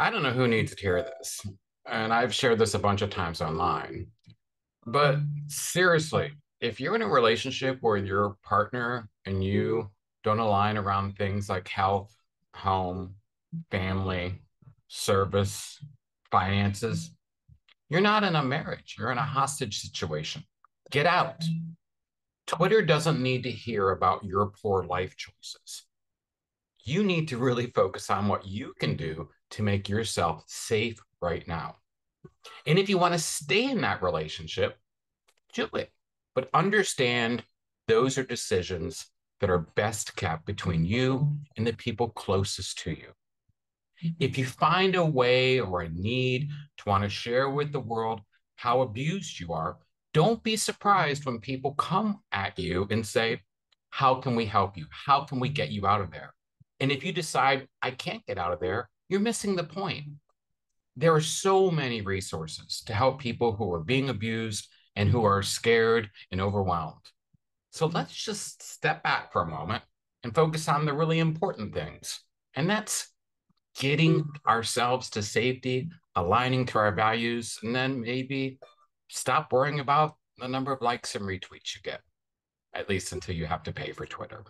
I don't know who needs to hear this, and I've shared this a bunch of times online. But seriously, if you're in a relationship where your partner and you don't align around things like health, home, family, service, finances, you're not in a marriage, you're in a hostage situation. Get out. Twitter doesn't need to hear about your poor life choices. You need to really focus on what you can do to make yourself safe right now. And if you want to stay in that relationship, do it. But understand those are decisions that are best kept between you and the people closest to you. If you find a way or a need to want to share with the world how abused you are, don't be surprised when people come at you and say, How can we help you? How can we get you out of there? And if you decide, I can't get out of there, you're missing the point. There are so many resources to help people who are being abused and who are scared and overwhelmed. So let's just step back for a moment and focus on the really important things. And that's getting ourselves to safety, aligning to our values, and then maybe stop worrying about the number of likes and retweets you get, at least until you have to pay for Twitter.